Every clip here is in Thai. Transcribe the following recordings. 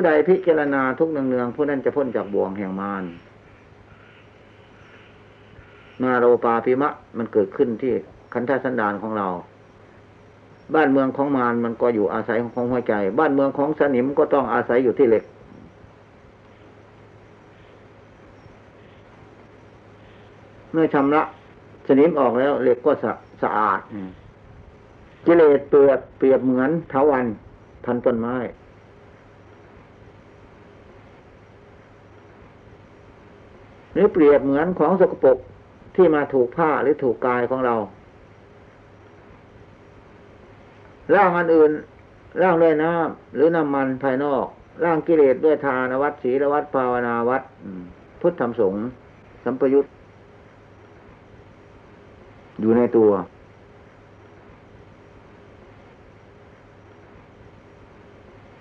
ผู้ใดพิจารณาทุกเนืองๆผู้นั้นจะพ้นจากบ่วงแห่งมารมาโรปาพิมะ มันเกิดขึ้นที่คันธสันดานของเรา บ้านเมืองของมารมันก็อยู่อาศัยของหัวใจ บ้านเมืองของสนิมก็ต้องอาศัยอยู่ที่เหล็ก เมื่อชำระสนิมออกแล้วเหล็กก็สะสะอาดกิเลสเปรียบเปรียบเหมือนเถาวันพันต้นไม้ รือเปรียบเหมือนของสกปรกที่มาถูกผ้าหรือถูกกายของเรา ร่างอันอื่นร่างด้วยน้ำหรือน้ำมันภายนอก ร่างกิเลสด้วยทานวัดศีลวัดภาวนาวัดพุทธธรรมสงฆ์สัมปยุตอยู่ในตัว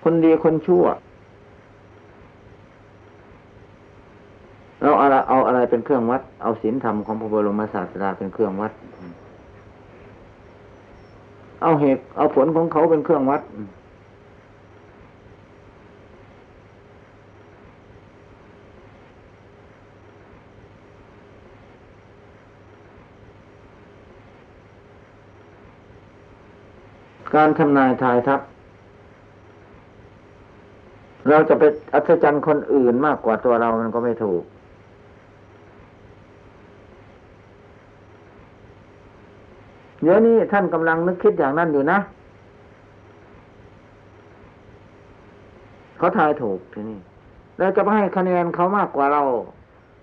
คนดีคนชั่ว เราอะไรเอาอะไรเป็นเครื่องวัด เอาศีลธรรมของพระบรมศาสดาเป็นเครื่องวัด เอาเหตุ เอาผลของเขาเป็นเครื่องวัด การทำนายทายทักเราจะไปอัศจรรย์คนอื่นมากกว่าตัวเรามันก็ไม่ถูก เดี๋ยวนี้ท่านกำลังนึกคิดอย่างนั้นอยู่นะเขาทายถูกทีนี้เราจะไปให้คะแนนเขามากกว่าเรา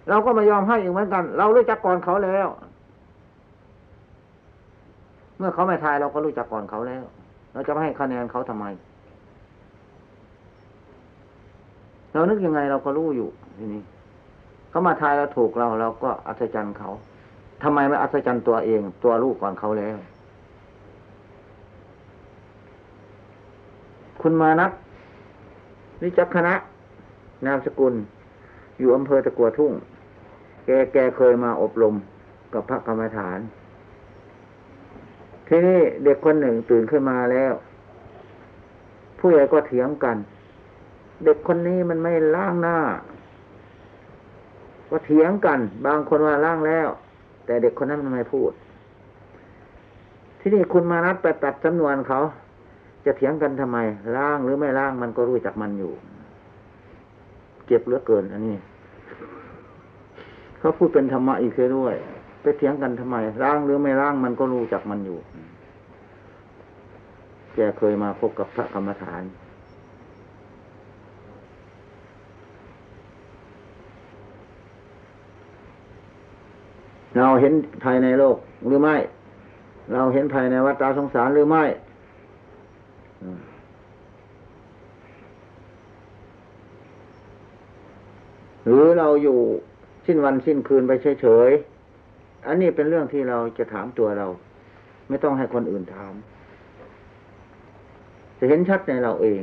เราก็ไม่ยอมให้อีกเหมือนกัน เรารู้จักก่อนเขาแล้ว เมื่อเขาไม่ทายเราก็รู้จักก่อนเขาแล้ว เราจะไม่ให้คะแนนเขาทำไม เรานึกยังไงเราก็รู้อยู่ทีนี้เขามาทายเราถูกเรา เราก็อัศจรรย์เขา ทำไมไม่อัศจรรย์ตัวเอง ตัวลูกก่อนเขาแล้ว คุณมานัทนิจักคณะ นามสกุล อยู่อำเภอตะกัวทุ่ง แกแกเคยมาอบรมกับพระกรรมฐาน ทีนี้เด็กคนหนึ่งตื่นขึ้นมาแล้ว ผู้ใหญ่ก็เถียงกัน เด็กคนนี้มันไม่ล้างหน้า ก็เถียงกัน บางคนว่าล้างแล้ว แต่เด็กคนนั้นมันไม่พูด ที่นี่คุณมานัดไปตัดจำนวนเขา จะเถียงกันทำไมล้างหรือไม่ล้างมันก็รู้จักมันอยู่ เจ็บเหลือเกิน อันนี้เขาพูดเป็นธรรมะอีกเสียด้วย ไปเถียงกันทำไมล้างหรือไม่ล้างมันก็รู้จักมันอยู่แกเคยมาพบกับพระกรรมฐาน เราเห็นภายในโลกหรือไม่ เราเห็นภายในวัฏสงสารหรือไม่หรือเราอยู่สิ้นวันสิ้นคืนไปเฉยๆ อันนี้เป็นเรื่องที่เราจะถามตัวเรา ไม่ต้องให้คนอื่นถาม จะเห็นชัดในเราเอง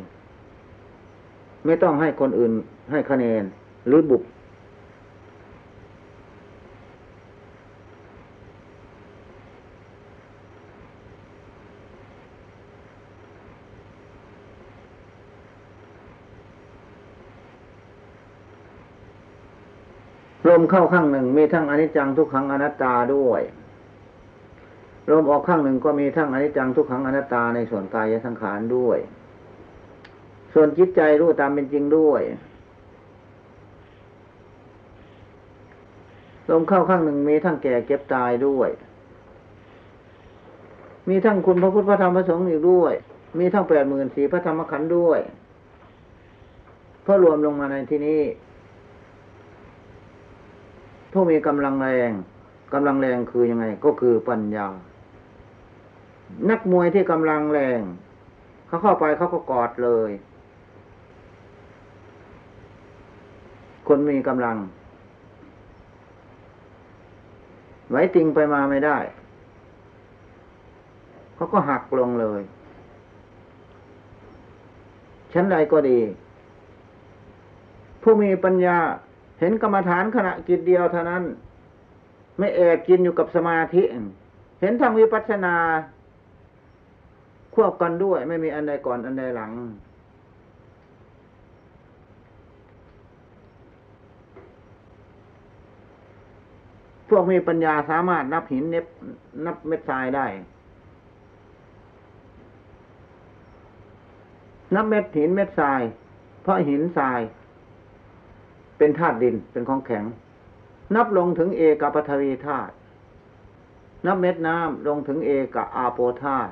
ไม่ต้องให้คนอื่นให้คะแนน หรือบุก มเข้าข้างหนึ่ง มีทั้งอนิจจังทุกขังอนัตตาด้วย ลมออกข้างหนึ่งก็มีทั้งอนิจจังทุกขังอนัตตาในส่วนกายสังขารด้วย ส่วนจิตใจรู้ตามเป็นจริงด้วยลมเข้าข้างหนึ่งมีทั้งแก่เก็บตายด้วย มีทั้งคุณพระพุทธพระธรรมพระสงฆ์อีกด้วย มีทั้งแปดหมื่นสี่พระธรรมขันธ์ด้วยเพราะรวมลงมาในที่นี้ ผู้มีกำลังแรงกำลังแรงคือยังไง ก็คือปัญญา นักมวยที่กำลังแรง เขาเข้าไปเขาก็กอดเลย คนมีกำลัง ไว้ติงไปมาไม่ได้ เขาก็หักลงเลยชั้นใดก็ดี ผู้มีปัญญา เห็นกรรมฐานขณะกิตเดียวเท่านั้น ไม่แอบกินอยู่กับสมาธิ เห็นทางวิปัสสนาควบกันด้วย ไม่มีอันใดก่อนอันใดหลัง พวกมีปัญญาสามารถนับหินเน็บนับเม็ดทรายได้ นับเม็ดหินเม็ดทราย เพราะหินทราย เป็นธาตุดินเป็นของแข็ง นับลงถึงเอกปฐวีธาตุนับเม็ดน้ำลงถึงเอกอาโปธาตุ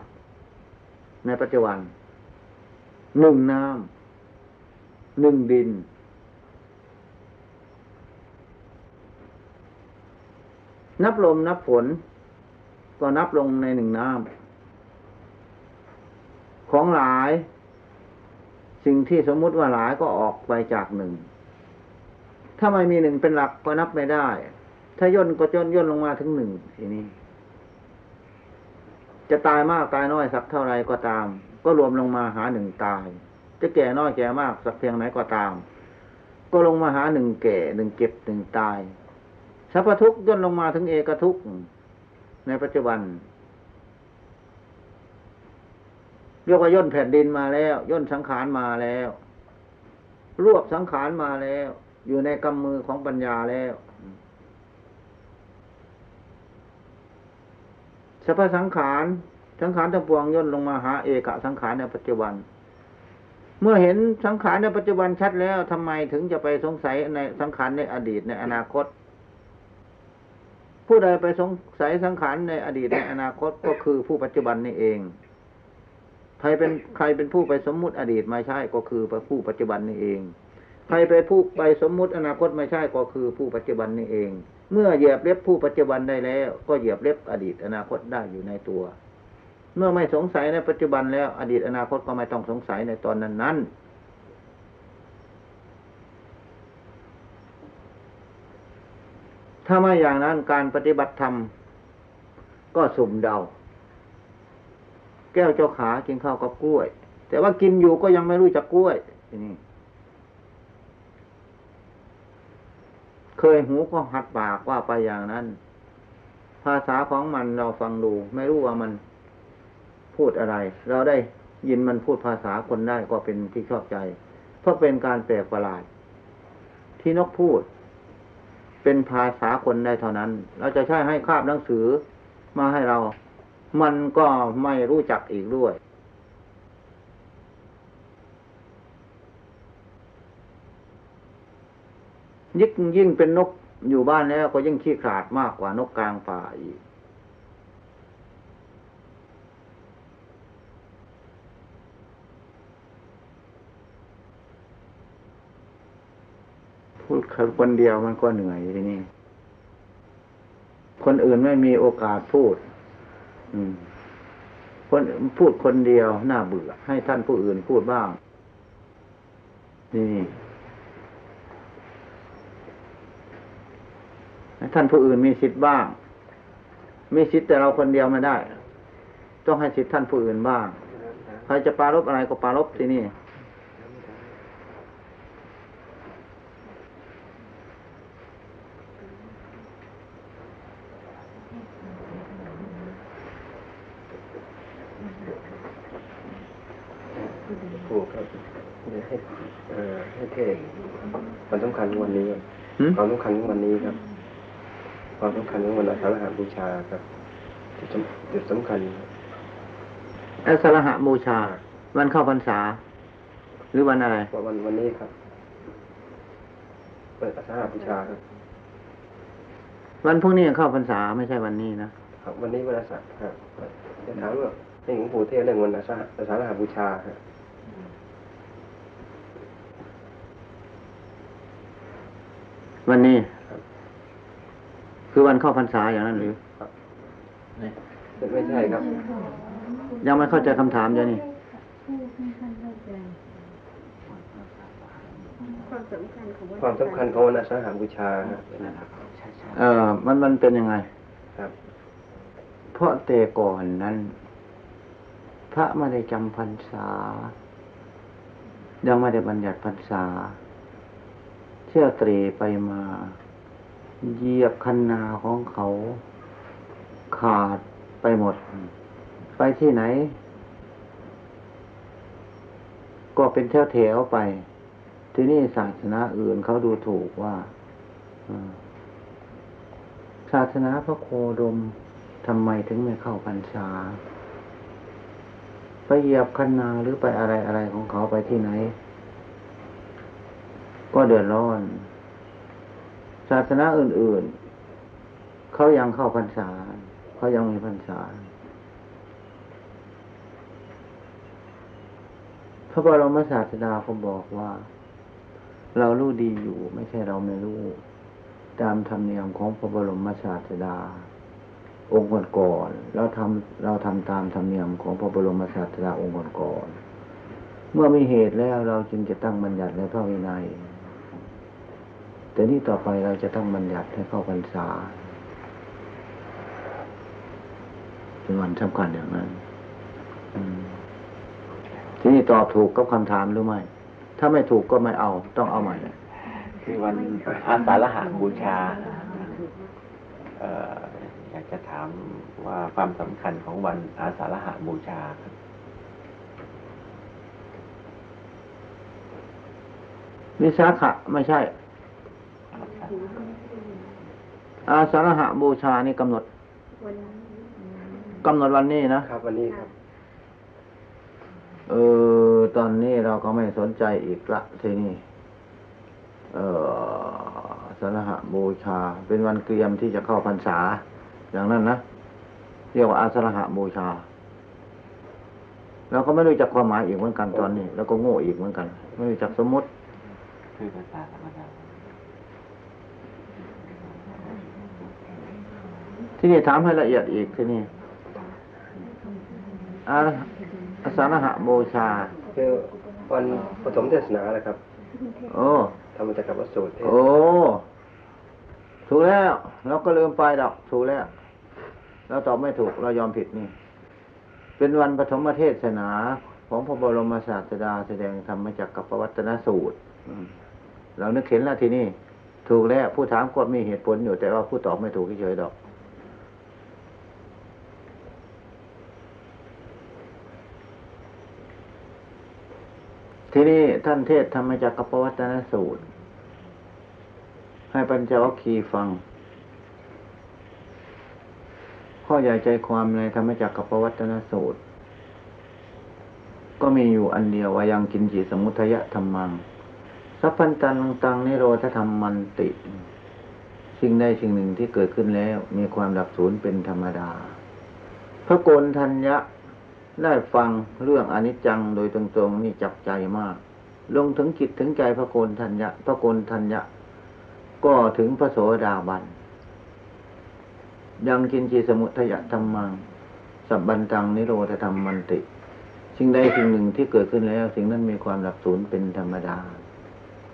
ในปัจจุบันหนึ่งน้ำหนึ่งดิน นับลมนับฝน ก็นับลงในหนึ่งน้ำของหลาย สิ่งที่สมมุติว่าหลายก็ออกไปจากหนึ่ง ถ้าไม่มีหนึ่งเป็นหลักก็นับไม่ได้ ถ้าย่นก็ย่นย่นลงมาถึงหนึ่งทีนี้ จะตายมากตายน้อยสักเท่าไรก็ตาม ก็รวมลงมาหาหนึ่งตาย จะแก่น้อยแก่มากสักเพียงไหนก็ตาม ก็ลงมาหาหนึ่งแก่หนึ่งเก็บหนึ่งตายสัพพทุกย่นลงมาถึงเอกทุกในปัจจุบันเรียกว่าย่นแผ่นดินมาแล้ว ย่นสังขารมาแล้ว รวบสังขารมาแล้ว อยู่ในกำมือของปัญญาแล้วสัพพสังขาร สังขารทั้งปวงย่นลงมาหาเอกสังขารในปัจจุบัน เมื่อเห็นสังขารในปัจจุบันชัดแล้วทำไมถึงจะไปสงสัยในสังขารในอดีตในอนาคต ผู้ใดไปสงสัยสังขารในอดีตในอนาคตก็คือผู้ปัจจุบันนี่เองใครเป็นใครเป็นผู้ไปสมมุติอดีตม่ใช่ก็คือผู้ปัจจุบันนี่เอง ใครไปผู้ไปสมมุติอนาคตไม่ใช่ก็คือผู้ปัจจุบันนี่เอง เมื่อเหยียบเล็บผู้ปัจจุบันได้แล้ว ก็เหยียบเล็บอดีตอนาคตได้อยู่ในตัว เมื่อไม่สงสัยในปัจจุบันแล้ว อดีตอนาคตก็ไม่ต้องสงสัยในตอนนั้นนั้นถ้าไม่อย่างนั้นการปฏิบัติธรรมก็สุ่มเดา แก้วเจ้าขากินข้าวกับกล้วย แต่ว่ากินอยู่ก็ยังไม่รู้จักกล้วยนี้ เคยหูก็หัดปากว่าไปอย่างนั้น ภาษาของมันเราฟังดู ไม่รู้ว่ามันพูดอะไร เราได้ยินมันพูดภาษาคนได้ก็เป็นที่ชอบใจ เพราะเป็นการแปลกประหลาด ที่นกพูด เป็นภาษาคนได้เท่านั้น เราจะใช้ให้คาบหนังสือมาให้เรา มันก็ไม่รู้จักอีกด้วย ยิ่งยิ่งเป็นนกอยู่บ้านแล้ว ก็ยิ่งขี้ขลาดมากกว่านกกลางป่าอีก พูดคนเดียวมันก็เหนื่อยทีนี้คนอื่นไม่มีโอกาสพูด อืมคนพูดคนเดียวน่าเบื่อ ให้ท่านผู้อื่นพูดบ้าง นี่ ให้ ท่านผู้อื่นมีสิทธิ์บ้าง มีสิทธิ์แต่เราคนเดียวไม่ได้ ต้องให้สิทธิ์ท่านผู้อื่นบ้าง ใครจะปรารบอะไรก็ปรารบที่นี่ครูครับให้เอ่อให้เทศความสำคัญของวันนี้ครับหืมความสำคัญของวันนี้ครับ ความสำคัญของวันอาสาฬหบูชาครับจุดสำจุดสำคัญอสรหบูชา วันเข้าพรรษา หรือวันอะไรว่าวันวันนี้ครับเปิดอาสาฬหบูชาครับ วันพรุ่งนี้เข้าพรรษาไม่ใช่วันนี้นะครับ วันนี้วันอาสาฬครับจะถามว่าให้หลวงปู่เทศน์เรื่องวันอาสาฬอาสาฬหบูชาครับวันนี้ ครับคือวันเข้าพรรษาอย่างนั้นหรือไม่ใช่ครับ ยังไม่เข้าใจคำถามเดี๋ยวนี้ความสำคัญของวันความสำคัญของวันอาสาฬหบูชาครับเออมันมันเป็นยังไง ครับ เพราะแต่ก่อนนั้น พระไม่ได้จำพรรษา ยังไม่ได้บัญญัติพรรษาเที่ยวเตรไปมา เหยียบคันนาของเขาขาดไปหมด ไปที่ไหน ก็เป็นแถวแถวไป ที่นี่ศาสนาอื่นเขาดูถูกว่าอ่าศาสนาพระโคดมทำไมถึงไม่เข้าพรรษา ไปเหยียบคันนาหรือไปอะไรอะไรของเขาไปที่ไหน ก็เดือดร้อน ศาสนาอื่น ๆ เขายังเข้าพรรษา เขายังมีพรรษา พระบรมศาสดาเขาบอกว่า เรารู้ดีอยู่ ไม่ใช่เราไม่รู้ ตามธรรมเนียมของพระบรมศาสดา องค์ก่อนๆเราทำเราทำตามธรรมเนียมของพระบรมศาสดาองค์ก่อนๆเมื่อมีเหตุแล้วเราจึงจะตั้งบัญญัติในพระวินัย แต่นี่ต่อไปเราจะต้องบัญญัติให้เข้าพรรษาเป็นวันสำคัญอย่างนั้นอืมทีนี้ตอบถูกกับคำถามหรือไม่ ถ้าไม่ถูกก็ไม่เอา ต้องเอาใหม่คือวันอาสาฬหาบูชาเอ่ออยากจะถามว่าความสำคัญของวันอาสาฬหาบูชาครับวิสาขะไม่ใช่ อาสาฬหะบูชานี่กำหนดกำหนดวันนี้นะครับ วันนี้ครับ เออตอนนี้เราก็ไม่สนใจอีกละทีนี้เออสารหะบูชา เป็นวันเกรียมที่จะเข้าพรรษา อย่างนั้นนะเรียกว่าอาสาฬหะบูชาเราก็ไม่รู้จักความหมายอีกเหมือนกันตอนนี้ แล้วก็โง่อีกเหมือนกัน ไม่รู้จักสมมติคือภาษาธรรมดา ที่นี่ถามให้ละเอียดอีกที่นี่อาอาสาฬหะบูชาคือวันปฐมเทศนาแหละครับ โอ้ธรรมจักรวสูตรเทศโอ้ถูกแล้ว เราก็ลืมไปดอก ถูกแล้ว เราตอบไม่ถูกเรายอมผิดนี่ เป็นวันปฐมเทศนาของพระบรมศาสดาแสดงธรรมจากกัปวัตนสูตรอืมเรานึกเห็นแล้วทีนี่ถูกแล้วผู้ถามก็มีเหตุผลอยู่แต่ว่าผู้ตอบไม่ถูกเฉยๆดอก ที่นี่ท่านเทศธรรมจักรกัปวัตนสูตร ให้ปัญจวัคคีย์ฟัง ข้อใหญ่ใจความในธรรมจักรกัปวัตนสูตร ก็มีอยู่อันเดียวว่ายังกินจิสมุทยธรรมัง สัพพันตันตังนิโรธธรรมมันติ สิ่งใดสิ่งหนึ่งที่เกิดขึ้นแล้ว มีความดับสูญเป็นธรรมดา พระโกนทัญญะ ได้ฟังเรื่องอนิจจังโดยตรงๆนี่จับใจมาก ลงถึงจิตถึงใจพระโกนทัญญะพระโกนทัญญะ ก็ถึงพระโสดาบัน ยังกินจีสมุทยธรรมัง สับบันตังนิโรธธรรมมันติ สิ่งใดสิ่งหนึ่งที่เกิดขึ้นแล้ว สิ่งนั้นมีความดับสูญเป็นธรรมดา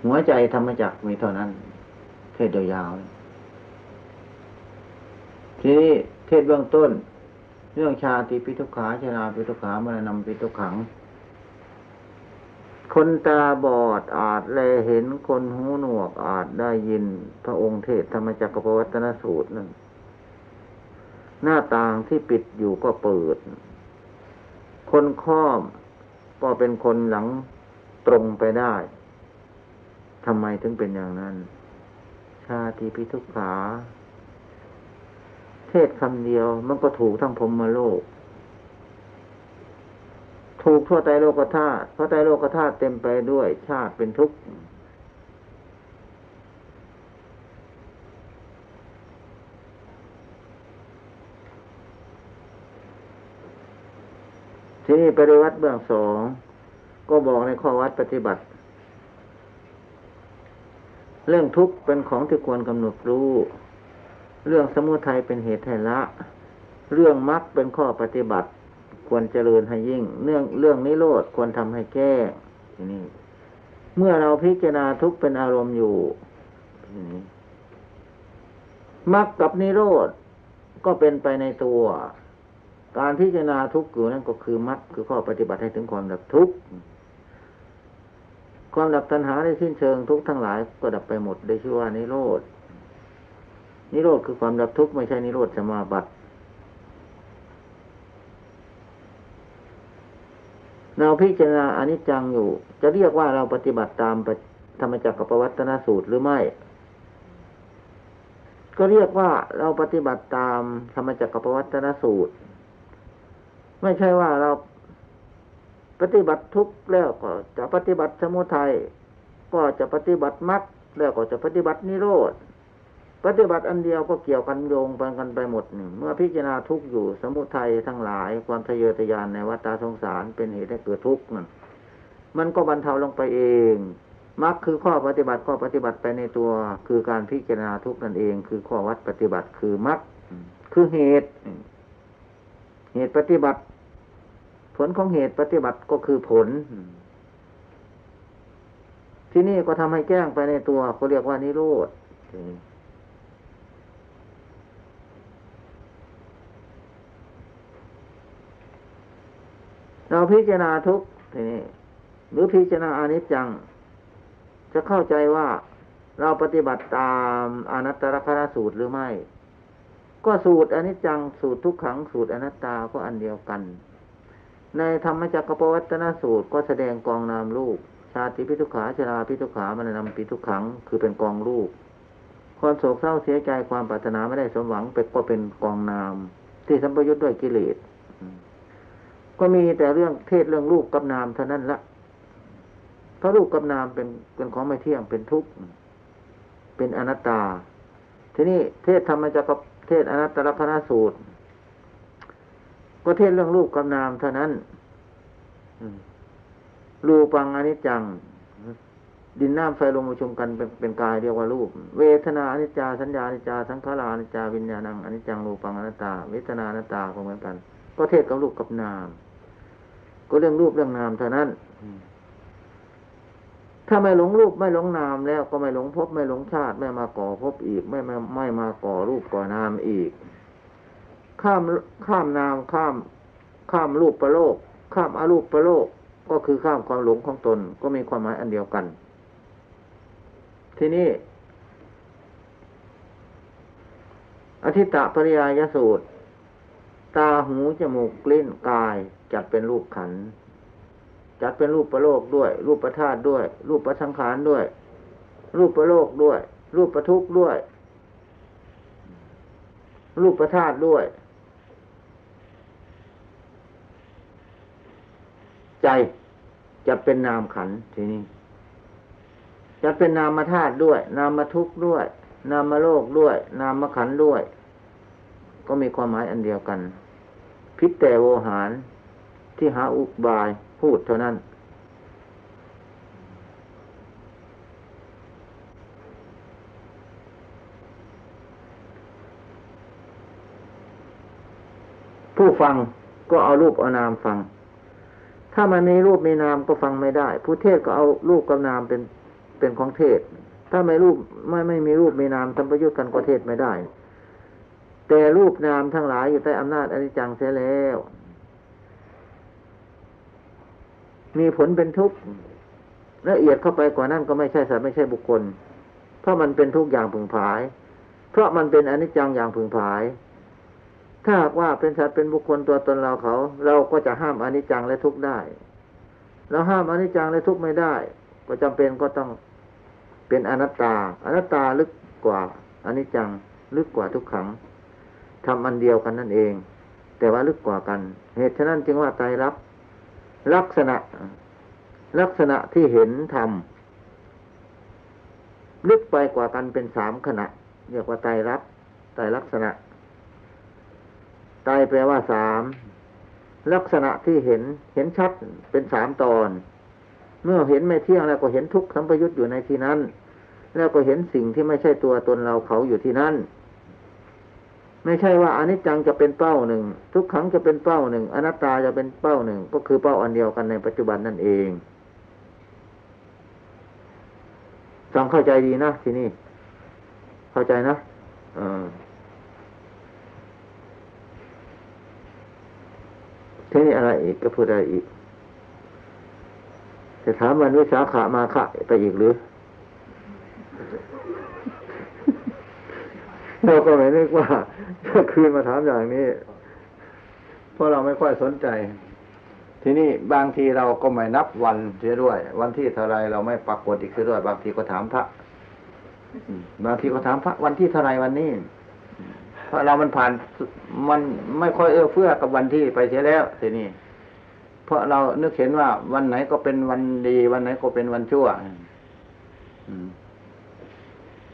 หัวใจธรรมจักมีเท่านั้น เทศยาวๆทีนี้เทศเบื้องต้น เรื่องชาติปิทุขาชราปิทุขามรณะปิทุขัง คนตาบอดอาจแลเห็นคนหูหนวกอาจได้ยินพระองค์เทศธรรมจักรปวัตนสูตรนั่นหน้าต่างที่ปิดอยู่ก็เปิด คนค้อมก็เป็นคนหลังตรงไปได้ทำไมถึงเป็นอย่างนั้น ชาติพิทุกขา เทศคำเดียว มันก็ถูกทั้งพรหมโลก ถูกทั่วไตรโลกธาตุเพราะไตรโลกธาตุเต็มไปด้วยชาติเป็นทุกข์ทีนี้ปริวัติเบื้องสองก็บอกในข้อวัดปฏิบัติ เรื่องทุกข์เป็นของที่ควรกำหนดรู้ เรื่องสมุทัยเป็นเหตุให้ละ เรื่องมรรคเป็นข้อปฏิบัติ ควรเจริญให้ยิ่ง เรื่องเรื่องนิโรธควรทำให้แก้ทีนี้เมื่อเราพิจารณาทุกเป็นอารมณ์อยู่นี้มรรคกับนิโรธก็เป็นไปในตัว การพิจารณาทุกข์อยู่นั่นก็คือมรรคคือข้อปฏิบัติให้ถึงความดับทุกข์ความดับตัณหาได้สิ้นเชิงทุกข์ทั้งหลายก็ดับไปหมดได้ชื่อว่านิโรธ นิโรธคือความดับทุกข์ไม่ใช่นิโรธสมาบัติเราพิจารณาอนิจจังอยู่ จะเรียกว่าเราปฏิบัติตามธรรมจักรปวัตนสูตรหรือไม่ ก็เรียกว่าเราปฏิบัติตามธรรมจักรปวัตนสูตร ไม่ใช่ว่าเราปฏิบัติทุกข์แล้วก็จะปฏิบัติสมุทัยก็จะปฏิบัติมรรคแล้วก็จะปฏิบัตินิโรธ ปฏิบัติอันเดียวก็เกี่ยวกันโยงไปกันไปหมดหนึ่ง เมื่อพิจารณาทุกข์อยู่ สมุทัยทั้งหลายความทะเยอทะยานในวัฏสงสารเป็นเหตุให้เกิดทุกข์นั่นมันก็บรรเทาลงไปเองมรรคคือข้อปฏิบัติข้อปฏิบัติไปในตัวคือการพิจารณาทุกนั่นเอง คือข้อวัดปฏิบัติคือมรรคคือเหตุ เหตุปฏิบัติ ผลของเหตุปฏิบัติก็คือผล ที่นี่ก็ทำให้แจ้งไปในตัวเขาเรียกว่านิโรธ เราพิจารณาทุกทีนี้หรือพิจารณาอนิจจัง จะเข้าใจว่าเราปฏิบัติตามอนัตตลกนสูตรหรือไม่ ก็สูตรอนิจจังสูตรทุกขังสูตรอนัตตาก็อันเดียวกัน ในธรรมจักรปวัตนสูตรก็แสดงกองนามรูปชาติพิทุขาชราพิทุขามันนำพิทุขังคือเป็นกองรูปความโศกเศร้าเสียใจความปรารถนาไม่ได้สมหวังเป็นก็เป็นกองนาม ที่สัมปยุทธ์ด้วยกิเลส ก็มีแต่เรื่องเทศเรื่องรูปกับนามเท่านั้นละเพราะรูปกับนามเป็นเป็นของไม่เที่ยงเป็นทุกข์เป็นอนัตตา ทีนี้เทศธรรมจักรเทศอนัตตลพนาสูตร ก็เทศเรื่องรูปกับนามเท่านั้นรูปังอนิจจัง ดินน้ำไฟลมประชุมกันเป็นเป็นกายเรียกว่ารูป เวทนาอนิจจาสัญญาอนิจจาสังขาราอนิจจาวิญญาณังอนิจจังรูปังอนัตตาเวทนาอนัตตาก็เหมือนกัน ก็เทศกับรูปกับนาม ก็เรื่องรูปเรื่องนามเท่านั้น ถ้าไม่หลงรูปไม่หลงนามแล้วก็ไม่หลงภพไม่หลงชาติไม่มาก่อภพอีก ไม่ไม่ไม่มาก่อรูปก่อนามอีก ข้ามข้ามนามข้าม ข้ามรูปประโลก ข้ามอารูปประโลกก็คือข้ามความหลงของตนก็มีความหมายอันเดียวกัน ทีนี้ อธิตะปริยายสูตร ตาหูจมูกลิ้นกาย จัดเป็นรูปขัน จัดเป็นรูปประโลกด้วย รูปประธาตุด้วย รูปประสังขารด้วย รูปประโลกด้วย รูปประทุกข์ด้วย รูปประธาตุด้วย ใจจะเป็นนามขันทีนี้จะเป็นนามธาตุด้วย นามทุกข์ด้วย นามโลกด้วย นามขันด้วย ก็มีความหมายอันเดียวกัน พิษแต่โวหาร ที่หาอุบายพูดเท่านั้น ผู้ฟังก็เอารูปเอานามฟัง ถ้ามันมีรูปมีนามก็ฟังไม่ได้ ผู้เทศก็เอารูปกับนามเป็นเป็นของเทศ ถ้าไม่รูปไม่ไม่มีรูปมีนามทำประโยชน์กันก็เทศไม่ได้ แต่รูปนามทั้งหลายอยู่ใต้อำนาจอนิจจังเสียแล้ว มีผลเป็นทุกข์ละเอียดเข้าไปกว่านั้นก็ไม่ใช่สัตว์ไม่ใช่บุคคล เพราะมันเป็นทุกอย่างพึงผาย เพราะมันเป็นอนิจจังอย่างพึงผาย ถ้าหากว่าเป็นสัตว์เป็นบุคคลตัวตนเราเขา เราก็จะห้ามอนิจจังและทุกข์ได้ เราห้ามอนิจจังและทุกข์ไม่ได้ ก็จำเป็นก็ต้องเป็นอนัตตา อนัตตาลึกกว่าอนิจจังลึกกว่าทุกขังทำอันเดียวกันนั่นเอง แต่ว่าลึกกว่ากัน เหตุฉะนั้นจึงว่าไตรลักษณ์ ลักษณะ ลักษณะที่เห็นธรรมลึกไปกว่ากันเป็นสามขณะเรียกว่าไตรลักษณ์ไตรลักษณะไตรแปลว่าสามลักษณะที่เห็นเห็นชัดเป็นสามตอน เมื่อเห็นไม่เที่ยงแล้วก็เห็นทุกข์สัมปยุตอยู่ในที่นั้น แล้วก็เห็นสิ่งที่ไม่ใช่ตัวตนเราเขาอยู่ที่นั่น ไม่ใช่ว่าอนิจจังจะเป็นเป้าหนึ่ง ทุกขังจะเป็นเป้าหนึ่งอนัตตาจะเป็นเป้าหนึ่ง ก็คือเป้าอันเดียวกันในปัจจุบันนั่นเองจงเข้าใจดีนะทีนี้เข้าใจนะออทีนี้อะไรอีกก็พูดอะไรอีกจะถามวันวิสาขามาคะไปอีกหรือ เราก็ไม่นึกว่าจะคืนมาถามอย่างนี้ เพราะเราไม่ค่อยสนใจ ทีนี้บางทีเราก็ไม่นับวันเสียด้วย วันที่เท่าไรเราไม่ปรากฏอีกเสียด้วย บางทีก็ถามพระบางทีก็ถามพระวันที่เท่าไรวันนี้เพราะเรามันผ่านมันไม่ค่อยเอื้อเฟื้อกับวันที่ไปเสียแล้วทีนี้เพราะเรานึกเห็นว่าวันไหนก็เป็นวันดี วันไหนก็เป็นวันชั่วอืม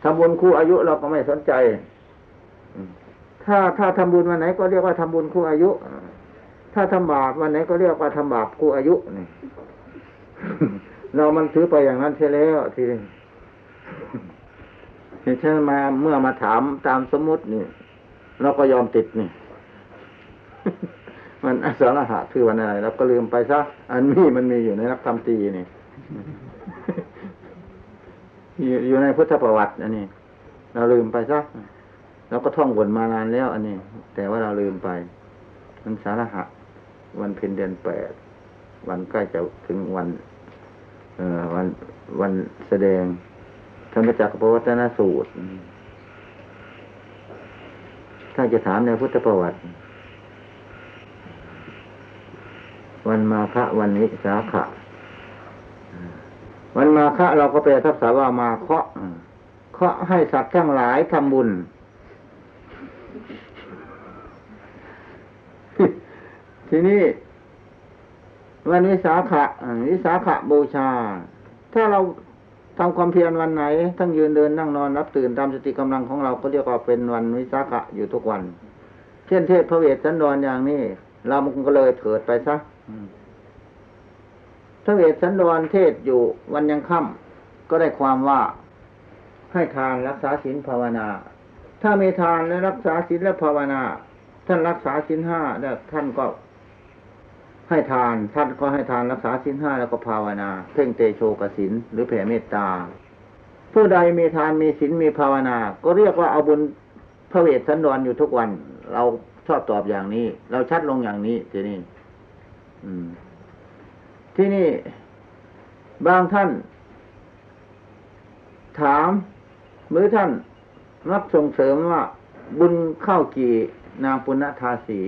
ทำบุญคู่อายุเราก็ไม่สนใจ ถ้าถ้าทำบุญวันไหนก็เรียกว่าทำบุญคู่อายุ ถ้าทำบาปวันไหนก็เรียกว่าทำบาปคู่อายุนี่เรามันถือไปอย่างนั้นใช่แล้วทีนี้เห็นมาเมื่อมาถามตามสมมุตินี่เราก็ยอมติดนี่ มันอสารหะคือวันอะไรเราก็ลืมไปซะอันนี้มันมีอยู่ในนักธรรมตรีนี่อยู่อยู่ในพุทธประวัติ อันนี้ เราลืมไปซะ เราก็ท่องวนมานานแล้ว อันนี้ แต่ว่าเราลืมไป มันสารหะ วันเพ็ญเดือนแปดวันใกล้จะถึงวัน เอ่อวันวันแสดงธรรมจักรปวัตนสูตร ถ้าจะถามในพุทธประวัติ วันมาฆะวันนี้สาขะวันมาฆะเราก็แปลทับษาว่ามาเคาะเคาะให้สัตว์ทั้งหลายทำบุญ ทีนี้วันวิสาขะวิสาขะบูชา ถ้าเราทำความเพียรวันไหน ทั้งยืนเดินนั่งนอนรับตื่นตามสติกำลังของเราก็เรียกว่าเป็นวันวิสาขะอยู่ทุกวัน เช่นเทศพระเวทสันดรอย่างนี้ เรามันก็เลยเถิดไปซะพระเวทสันดรเทศอยู่วันยังค่ำก็ได้ความว่าให้ทานรักษาศีลภาวนา ถ้ามีทานและรักษาศีลและภาวนา ท่านรักษาศีลห้าแล้วท่านก็ให้ทาน ท่านก็ให้ทานรักษาศีลห้าแล้วก็ภาวนา เพ่งเตโชกสินหรือแผ่เมตตาผู้ใดมีทานมีศีลมีภาวนา ก็เรียกว่าเอาบุญพระเวทสันดรอยู่ทุกวัน เราชอบตอบอย่างนี้ เราชัดลงอย่างนี้ทีนี้ที่นี่ บางท่าน ถามหรือท่าน มักส่งเสริมว่า บุญเข้ากี่นางปุณณทาสี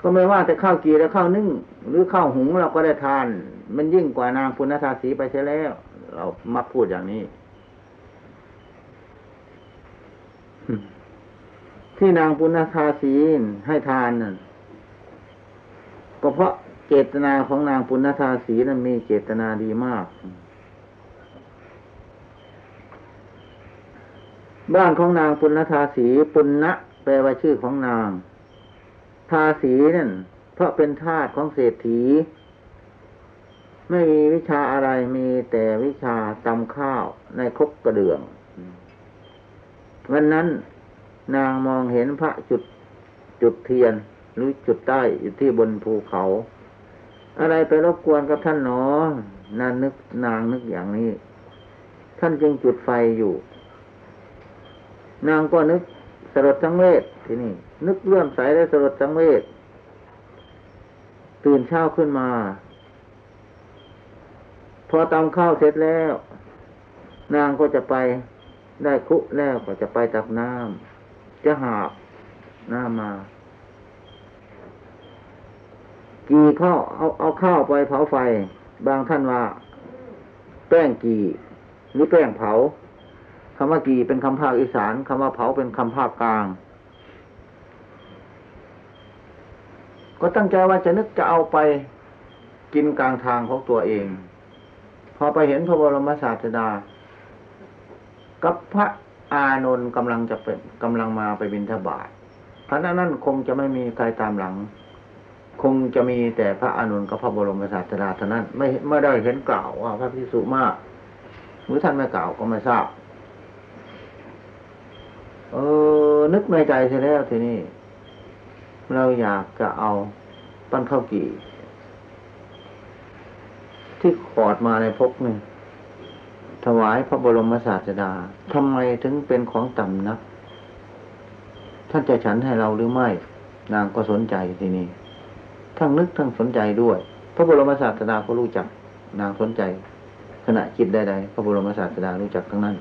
ก็ไม่ว่าแต่ข้าวกีและข้าวนึ่ง หรือข้าวหุงเราก็ได้ทาน มันยิ่งกว่านางปุณณทาสีไปใช่แล้ว เรามักพูดอย่างนี้ ที่นางปุณณทาสีให้ทานนั่นก็เพราะเจตนาของนางปุณณทาสีนั้นมีเจตนาดีมาก บ้านของนางปุณณทาสีปุณณะแปลว่าชื่อของนาง ทาสีนั่นเพราะเป็นทาสของเศรษฐี ไม่มีวิชาอะไรมีแต่วิชาตำข้าวในครกกระเดื่อง วันนั้นนางมองเห็นพระจุดจุดเทียนหรือจุดใต้อยู่ที่บนภูเขา อะไรไปรบกวนกับท่านหนอนานนึกนางนึกอย่างนี้ ท่านจึงจุดไฟอยู่ นางก็นึกสลดสังเวชที่นี่ นึกเลื่อมใสและสลดสังเวชตื่นเช้าขึ้นมา พอตำข้าวเสร็จแล้ว นางก็จะไปได้ครุแล้วก็จะไปตักน้ำจะหาบน้ำมากีข้าวเอาเอาข้าวไปเผาไฟ บางท่านว่า แป้งกีหรือแป้งเผา คำว่ากีเป็นคำภาคอีสานคำว่าเผาเป็นคำภาคกลาง ก็ตั้งใจว่าจะนึกจะเอาไปกินกลางทางของตัวเอง พอไปเห็นพระบรมศาสดา กับพระอานนท์กำลังจะเป็นกำลังมาไปบิณฑบาตขณะนั้นคงจะไม่มีใครตามหลัง คงจะมีแต่พระอานนท์กับพระบรมศาสดาเท่านั้น ไม่ไม่ได้เห็นกล่าวว่าพระพิสุมากหรือท่านไม่กล่าวก็ไม่ทราบ เออ นึกในใจเสียแล้วทีนี้เราอยากจะเอาปั้นข้าวกี่ ที่ขอดมาในพกนี่ถวายพระบรมศาสดาทำไมถึงเป็นของต่ำนัก ท่านจะฉันให้เราหรือไม่ นางก็สนใจทีนี้ทั้งนึกทั้งสนใจด้วย พระบรมศาสดาก็รู้จัก นางสนใจ ขณะคิดใดๆพระบรมศาสดารู้จักทั้งนั้น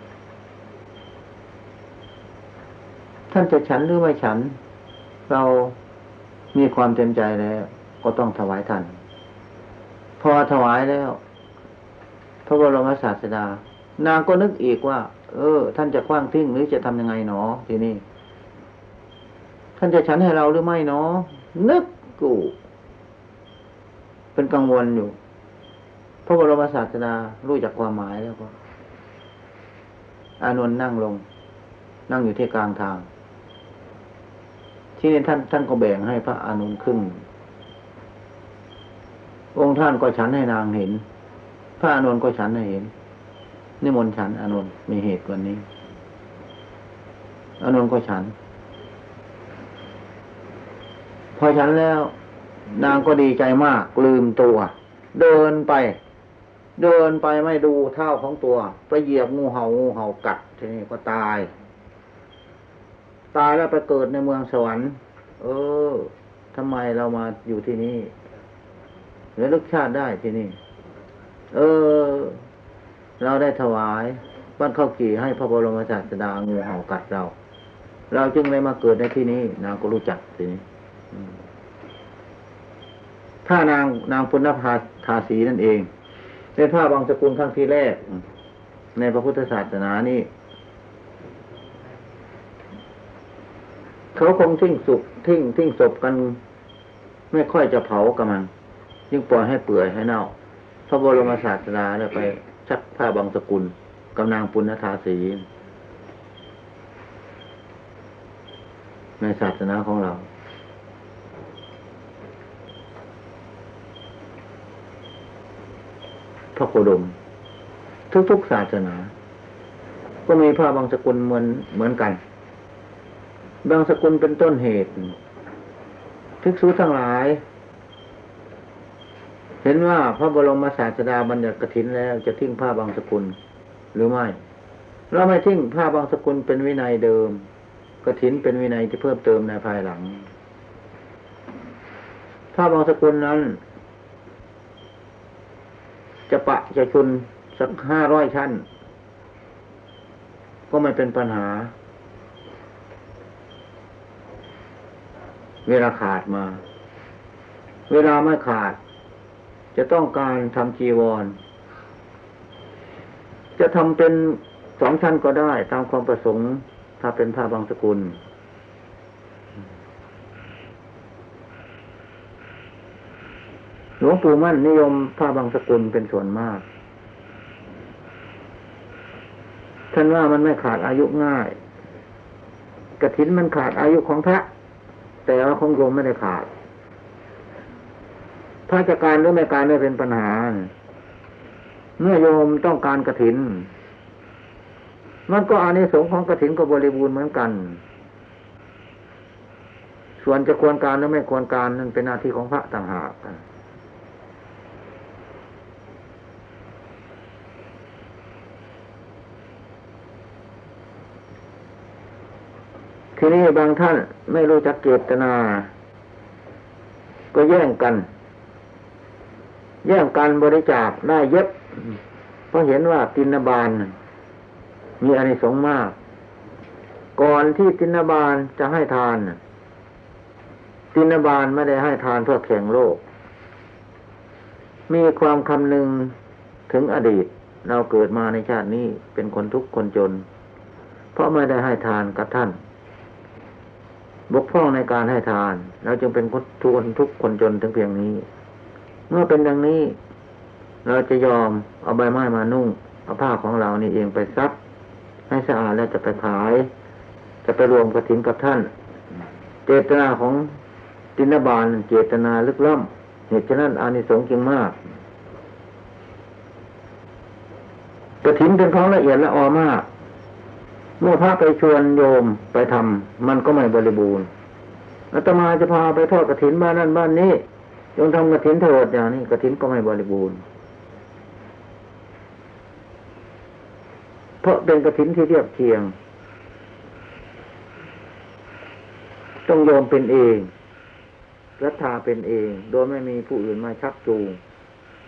ท่านจะฉันหรือไม่ฉัน เรามีความเต็มใจแล้ว ก็ต้องถวายท่าน พอถวายแล้ว พระบรมศาสดา นางก็นึกอีกว่า เออ ท่านจะคว้างทิ้งหรือจะทำยังไงหนอทีนี้ท่านจะฉันให้เราหรือไม่หนอนึกกูเป็นกังวลอยู่ พระบรมศาสดารู้จักความหมายแล้วก็ อานนท์นั่งลง นั่งอยู่ที่กลางทาง ที่นี่ท่านท่านก็แบ่งให้พระอานนครึ่ง องค์ท่านก็ฉันให้นางเห็น พระอานนก็ฉันให้เห็น นิมนต์ฉันอานนมีเหตุวันนี้อานนก็ฉัน พอฉันแล้ว นางก็ดีใจมาก ลืมตัว เดินไป เดินไปไม่ดูเท้าของตัว ไปเหยียบงูเห่างูเห่ากัดทีนี้ก็ตาย ตายแล้วไปเกิดในเมืองสวรรค์เออทำไมเรามาอยู่ที่นี่แล้วลึกชาติได้ที่นี่ เออ เราได้ถวายบ้านข้าวกี่ให้พระบรมศาสดางูเห่ากัดเรา เราจึงเลยมาเกิดในที่นี้ นางก็รู้จักทีนี้ถ้านางนางปุณณภาทาสีนั่นเองเป็นผ้าบางสกุลครั้งที่แรก ในพระพุทธศาสนานี่ เขาคงทิ้งสุกทิ้งทิ้งศพกัน ไม่ค่อยจะเผากับมันยิ่งปล่อยให้เปื่อยให้เน่า พระบรมศาสดาเนี่ยไป ชักผ้าบางสกุลกำนางปุณณธาสีในศาสนาของเรา พระโคดม ทุกๆศาสนา ก็มีผ้าบางสกุลเหมือนเหมือนกัน บางสกุลเป็นต้นเหตุภิกษุทั้งหลาย เห็นว่าพระบรมศาสดาบัญญัติกฐินแล้วจะทิ้งผ้าบางสกุลหรือไม่เราไม่ทิ้งผ้าบางสกุลเป็นวินัยเดิมกฐินเป็นวินัยที่เพิ่มเติมในภายหลังผ้าบางสกุลนั้น จะปะจะชุนสักห้าร้อยชั้น ก็ไม่เป็นปัญหา เวลาขาดมา เวลาไม่ขาด จะต้องการทำจีวร จะทำเป็นสองชั้นก็ได้ ตามความประสงค์ ถ้าเป็นผ้าบางสกุล หลวงปู่มั่นนิยมผ้าบางสกุลเป็นส่วนมากท่านว่ามันไม่ขาดอายุง่ายกระถินมันขาดอายุของพระ แต่ว่าของโยมไม่ได้ขาดถ้าจะการหรือไม่การไม่เป็นปัญหา เมื่อโยมต้องการกระถิน มันก็อานิสงส์ของกระถินก็บริบูรณ์เหมือนกัน ส่วนจะควรการหรือไม่ควรการนั่นเป็นหน้าที่ของพระต่างหาก ทีนี้บางท่านไม่รู้จักเจตนา ก็แย่งกัน แย่งกันบริจาคได้เยอะเพราะเห็นว่าตินบาล มีอานิสงส์มาก ก่อนที่ตินบาลจะให้ทานตินบาลไม่ได้ให้ทานเพื่อแข่งโลก มีความคำนึงถึงอดีต เราเกิดมาในชาตินี้เป็นคนทุกข์คนจน เพราะไม่ได้ให้ทานกับท่าน บกพร่องในการให้ทานเราจึงเป็นคนทุกคนทุกคนจนถึงเพียงนี้ เมื่อเป็นดังนี้ เราจะยอมเอาใบไม้มานุ่งเอาผ้าของเรานี่เองไปซัก ให้สะอาดแล้วจะไปขาย จะไปรวมกระถินกับท่าน เจตนาของตินบาลเจตนาลึกล้ำเหตุฉะนั้นอานิสงส์จึงมากกระถินเป็นของละเอียดและออมาก เมื่อพระไปชวนโยมไปทำมันก็ไม่บริบูรณ์อาตมาจะพาไปทอดกระถินบ้านนั่นบ้านนี้จงทำกระถินเถิดอย่างนี้กระถินก็ไม่บริบูรณ์ เพราะเป็นกระถินที่เรียบเคียง ต้องโยมเป็นเองรัทธาเป็นเอง โดยไม่มีผู้อื่นมาชักจูง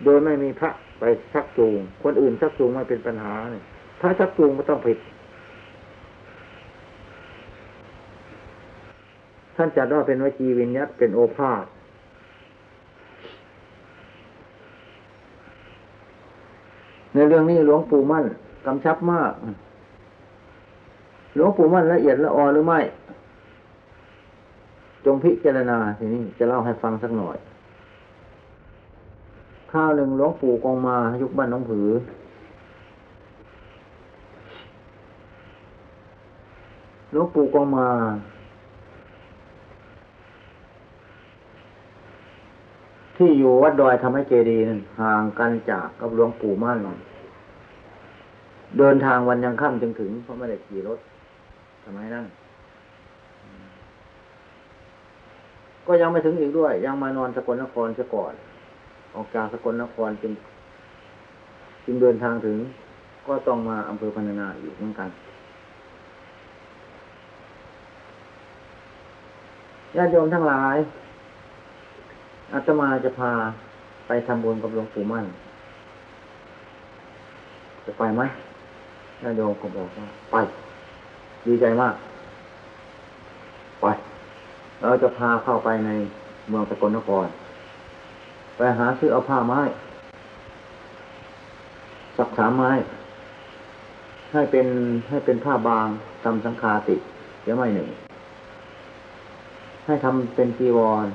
โดยไม่มีพระไปชักจูง คนอื่นชักจูงไม่เป็นปัญหาเนี่ยถ้าชักจูงก็ต้องผิด ท่านจัดว่าเป็นวจีวิญญัตเป็นโอภาษในเรื่องนี้หลวงปู่มั่นกำชับมาก หลวงปู่มั่นละเอียดละออหรือไม่ จงพิจารณาทีนี้จะเล่าให้ฟังสักหน่อย ข้าวหนึ่งหลวงปู่กองมายุคบ้านน้องผือ หลวงปู่กองมา ที่อยู่วัดดอยทำให้เจดีย์นั่นห่างกันจากกับหลวงปู่มั่นเดินทางวันยังค่ำจึงถึง เพราะไม่ได้ขี่รถสมัยนั้นก็ยังไม่ถึงอีกด้วย ยังมานอนสกลนครซะก่อน ออกจากสกลนครจึง จึงเดินทางถึง ก็ต้องมาอำเภอพันนาอยู่เหมือนกันญาติโยมทั้งหลาย อาตมาจะพาไปทำบุญกับหลวงปู่มั่น จะไปไหมญาติโยมก็บอกว่าไป ดีใจมาก ไป เราจะพาเข้าไปในเมืองสกลนคร ไปหาซื้อเอาผ้าไม้ สักสามไม้ ให้เป็นให้เป็นผ้าบางทำสังคาติเสียไม้หนึ่ง ให้ทำเป็นจีวร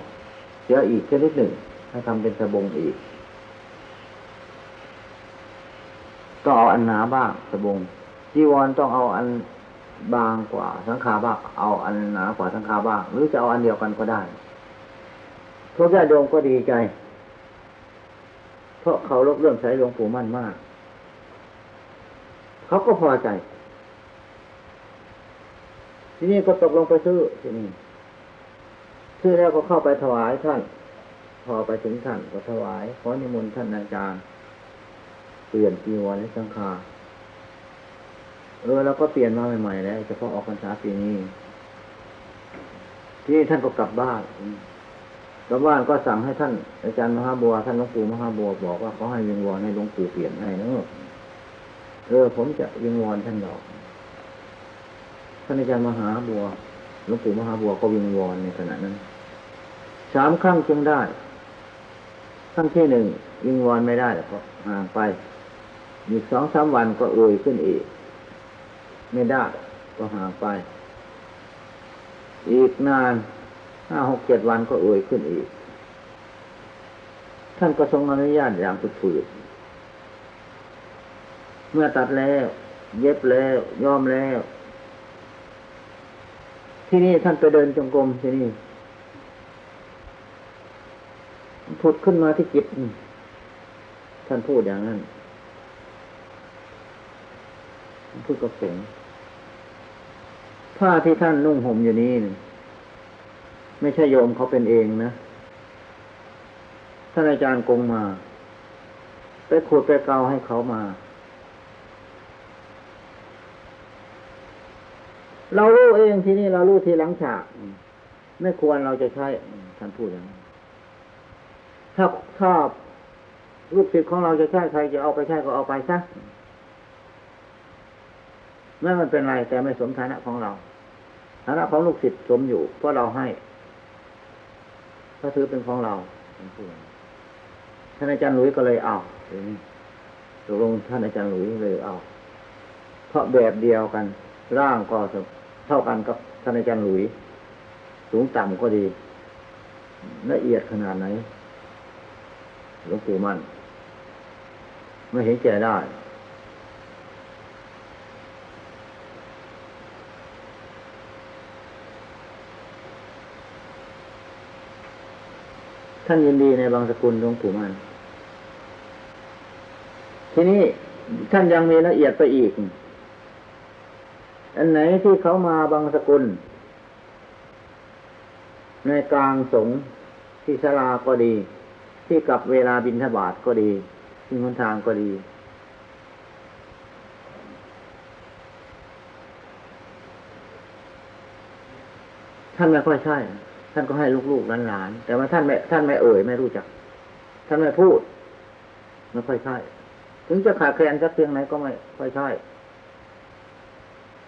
เสียอีกชนิดหนึ่งให้ทำเป็นสบงอีกก็เอาอันหนาบ้างสบงจีวรต้องเอาอันบางกว่าสังขาบ้างเอาอันหนากว่าสังขาบ้าง หรือจะเอาอันเดียวกันก็ได้พวกญาติโยมก็ดีใจ เพราะเขารบเรื่องใช้หลวงปู่มั่นมาก เขาก็พอใจ ทีนี้ก็ตกลงไปซื้อที่นี่ ซื้อแล้วก็เข้าไปถวายท่าน พอไปถึงท่านก็ถวายขอนิมนต์ท่านอาจารย์ เปลี่ยนจีวรและสังฆาเออแล้วก็เปลี่ยนมาใหม่ๆแล้วเฉพาะออกพรรษาปีนี้ที่ท่านก็กลับบ้านกลับบ้านก็สั่งให้ท่าน อาจารย์มหาบัวท่านหลวงปู่มหาบัวบอกว่าเขาให้วิงวอนให้หลวงปู่เปลี่ยนให้นะเออ ผมจะวิงวอนท่านดอกท่านอาจารย์มหาบัวหลวงปู่มหาบัวก็วิงวอนในขณะนั้น สามครั้งจึงได้ ครั้งที่หนึ่งวิงวอนไม่ได้แล้วก็ห่างไป อีกสองสามวันก็เอ่ยขึ้นอีก ไม่ได้ ก็ห่างไป อีกนานห้าหกเจ็ดวันก็เอ่ยขึ้นอีก ท่านก็ทรงอนุญาตอย่างฝืดเมื่อตัดแล้ว เย็บแล้วย้อมแล้ว ที่นี่ท่านไปเดินจงกรมที่นี่ ผุดขึ้นมาที่จิต ท่านพูดอย่างนั้นพูดกับสงผ้าที่ท่านนุ่งห่มอยู่นี้นไม่ใช่โยมเขาเป็นเองนะ ท่านอาจารย์กงมา ไปขุดไปเกาให้เขามา เรารู้เองที่นี้เรารู้ทีหลังฉาก ไม่ควรเราจะใช้ท่านพูดอย่างนั้น ถ้าถ้าลูกศิษย์ของเราจะใช้ใครจะเอาไปใช้ก็เอาไปซะไม่มันเป็นไรแต่ไม่สมฐานะของเราฐานะของลูกศิษย์สมอยู่เพราะเราให้ก็ถือเป็นของเราท่านอาจารย์หลุยก็เลยเอาตกลงท่านอาจารย์หลุยเลยเอา เพราะแบบเดียวกัน ร่างก็เท่ากันกับท่านอาจารย์หลุย สูงต่ำก็ดี ละเอียดขนาดไหน หลวงปู่มั่น ไม่เห็นแก่ได้ ท่านยินดีในบางสกุลหลวงปู่มั่น ทีนี้ท่านยังมีละเอียดไปอีก อันไหนที่เขามาบางสกุล ในกลางสงฆ์ที่ศลาก็ดี ที่กลับเวลาบินทบาทก็ดีที่หนทางก็ดี ท่านไม่ค่อยใช่ ท่านก็ให้ลูกๆหลานๆแต่ว่าท่านไม่ท่านไม่เอ่ยไม่รู้จัก ท่านไม่พูด ไม่ค่อยใช่ ถึงจะขาดแคลนสักเพียงไหนก็ไม่ค่อยใช่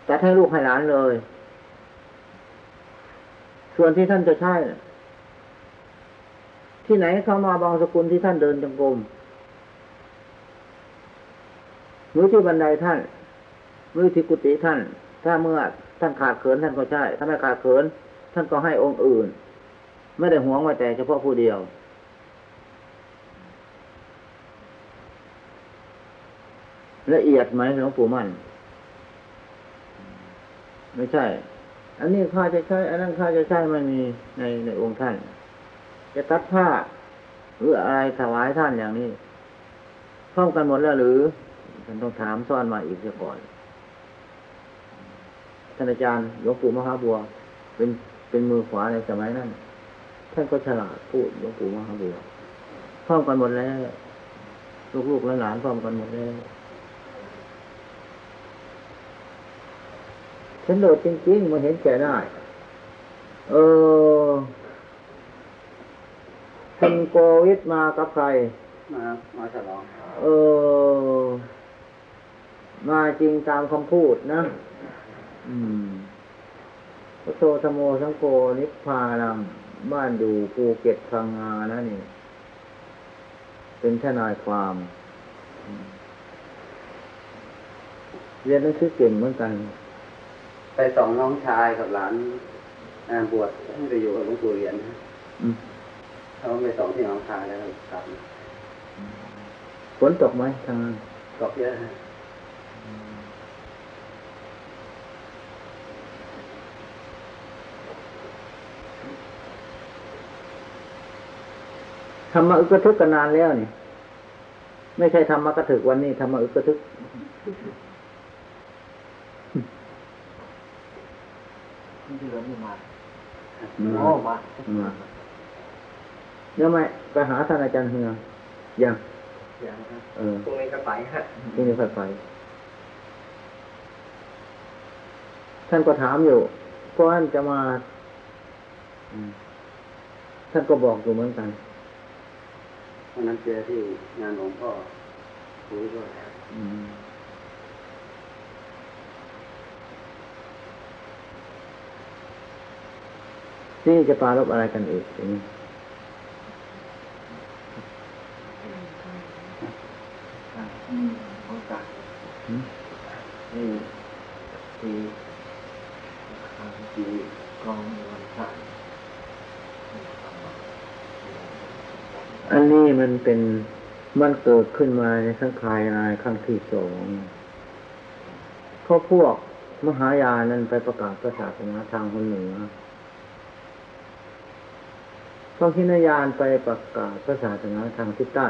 จัดให้ลูกให้หลานเลย ส่วนที่ท่านจะใช่น่ะ ที่ไหนเข้ามาบางสกุลที่ท่านเดินจงกรมหรือที่บันไดท่านหรือที่กุฏิท่าน ถ้าเมื่อท่านขาดเขินท่านก็ใช่ ถ้าไม่ขาดเขิน ท่านก็ให้องค์อื่น ไม่ได้หวงไว้แต่เฉพาะผู้เดียว ละเอียดไหมหลวงปู่มั่น ไม่ใช่ อันนี้ข้าจะใช้ อันนั้นข้าจะใช้ไม่มีในในองค์ท่าน จะตัดผ้า หรืออะไรถวายท่านอย่างนี้พร้อมกันหมดแล้วหรือท่านต้องถามซ่อนมาอีกเสียก่อนท่านอาจารย์หลวงปู่มหาบัว เป็นเป็นมือขวาในสมัยนั้นท่านก็ฉลาดพูดหลวงปู่มหาบัวพร้อมกันหมดแล้ว ลูกๆและหลานพร้อมกันหมดแล้วฉันโดดจริงๆมันเห็นแก่ได้ เออ ท่านโกวิทมากับใคร มามาฉลองเออ มาจริงตามคำพูดนะ อืมพระโตธโมสังโกนิพพานังบ้านอยู่ภูเก็ตพังงานะนี่ เป็นทนายความอืมเรียนหนังสือเก่งเหมือนกัน ไปสองน้องชายกับหลานอ่าบวชให้ไปอยู่กับหลวงปู่เหรียญนะอืม เขาไปสองที่หนองคายแล้วกลับมาฝนตกไหมทางนั้นตกเยอะฮะธรรมะอึกกระทึกกันนานแล้วนี่ ไม่ใช่ธรรมะกระถึกวันนี้ธรรมะอึกกระทึกเดือนนี่มามาโอ้มามา เดี๋ยวไม่ไปหาท่านอาจารย์เฮือยังอย่างครับเออพรุ่งนี้ก็ไปฮะที่นี่ค่อยไปท่านก็ถามอยู่ เพราะท่านจะมาอืมท่านก็บอกอยู่เหมือนกันวันนั้นเจอที่งานหลวงพ่อคุยด้วยอืมที่นี่จะปรารบอะไรกันอีกทีนี้ โอกาส หืม นี่ทีทีกองวันพระ อันนี้มันเป็น มันเกิดขึ้นมาในสังขายนายครั้งที่สองเพราะพวกมหายานนั้นไปประกาศศาสนาทางคนเหนือพวกทินยานไปประกาศศาสนาทางทิศใต้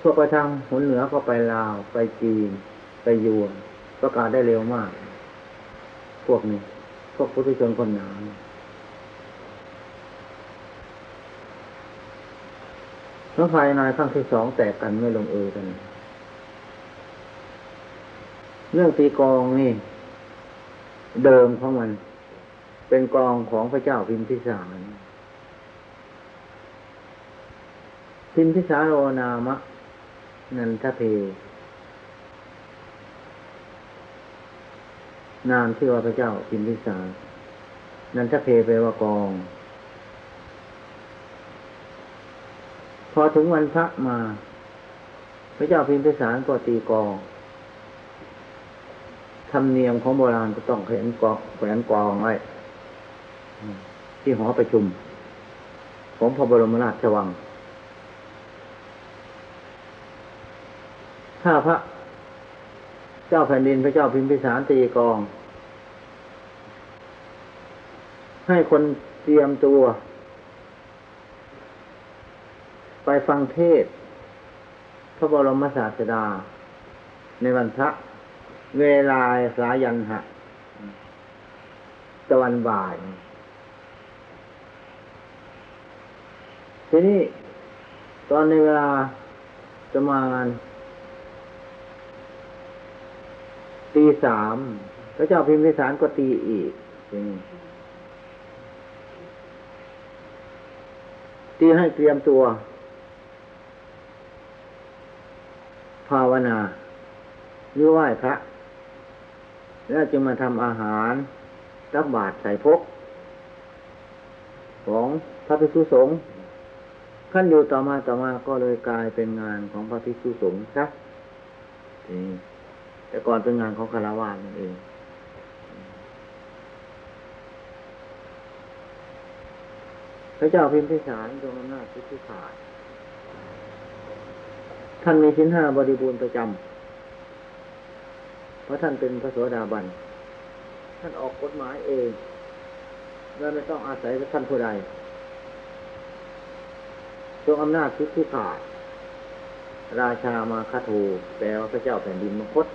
พวกไปทางหนเหนือก็ไปลาว ไปจีน ไปยวนประกาศได้เร็วมาก พวกนี้ พวกพุทธชนคนหนาเนี่ย แล้วภายในครั้งที่สองแตกกันไม่ลงเอยกัน เรื่องตีกองนี่ เดิมของมัน เป็นกองของพระเจ้าพิมพิสารพิมพิสารโรนามะ นันทเพนามที่ว่าพระเจ้าพิมพิสารนันทเพแปลว่ากอง พอถึงวันพระมา พระเจ้าพิมพิสารก็ตีกองธรรมเนียมของโบราณก็ต้องแขวนกองแขวนกองไว้ที่หอประชุม ของพระบรมราชวัง ถ้าพระ เจ้าแผ่นดินพระเจ้าพิมพิสารตีกอง ให้คนเตรียมตัว ไปฟังเทศ พระบรมศาสดา ในวันพระเวลาสายันหะตะวันบ่าย ทีนี้ตอนในเวลาประมาณตีสามพระเจ้าพิมพิสารก็ตีอีกตีให้เตรียมตัว ภาวนาหรือไหว้พระ แล้วจะมาทำอาหารรับบาตรใส่พก ของพระภิกษุสงฆ์ขั้นอยู่ต่อมาต่อมาก็เลยกลายเป็นงานของพระภิกษุสงฆ์ครับแต่ก่อนเป็นงานของคารวะนั่นเองพระเจ้าพิมพิสารดวงอำนาจพิชิตขาด ท่านมีชิ้นห้าบริบูรณ์ประจำเพราะท่านเป็นพระโสดาบัน ท่านออกกฎหมายเอง และไม่ต้องอาศัยท่านผู้ใดทรงอำนาจที่ที่ขาด ราชามาคาทูแปลว่าพระเจ้าแผ่นดินมคต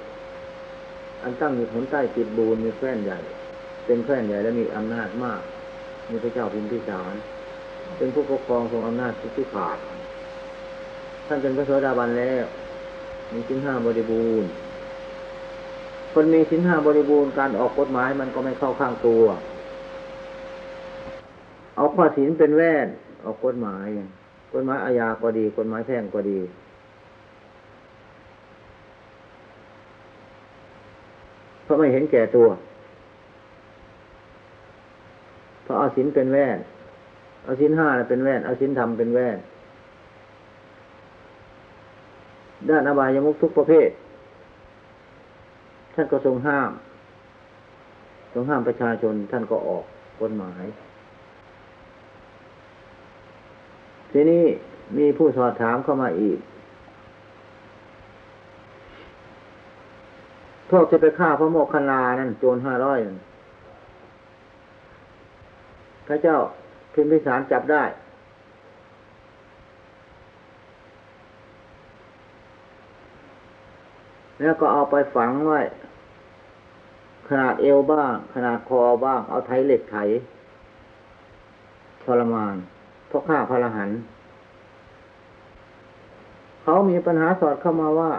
อันตั้งอยู่หนใต้ติดบูนมีแคว้นใหญ่ เป็นแคว้นใหญ่และมีอำนาจมาก มีพระเจ้าพิมพิสาร เป็นผู้ปกครองทรงอำนาจที่ที่ขาด ท่านเป็นพระโสดาบันแล้ว มีชิ้นห้าบริบูรณ์ คนมีชิ้นห้าบริบูรณ์การออกกฎหมายมันก็ไม่เข้าข้างตัว เอาข้อศีลเป็นแว่นออกกฎหมายกฎหมายอาญาก็ดีกฎหมายแพ่งก็ดีเพราะไม่เห็นแก่ตัว เพราะเอาศีลเป็นแว่นเอาศีลห้าเป็นแว่นเอาศีลธรรมเป็นแว่น ด้านอบายมุขทุกประเภท ท่านก็ทรงห้าม ทรงห้ามประชาชนท่านก็ออกกฎหมาย ทีนี้มีผู้สอบถามเข้ามาอีกโทษจะไปฆ่าพระโมคคัลลานั่นโจรห้าร้อยพระเจ้าพิมพิสารจับได้ แล้วก็เอาไปฝังไว้ ขนาดเอวบ้าง ขนาดคอบ้าง เอาไถเหล็กไถทรมานเพราะฆ่าพระรหันเขามีปัญหาสอดเข้ามาว่า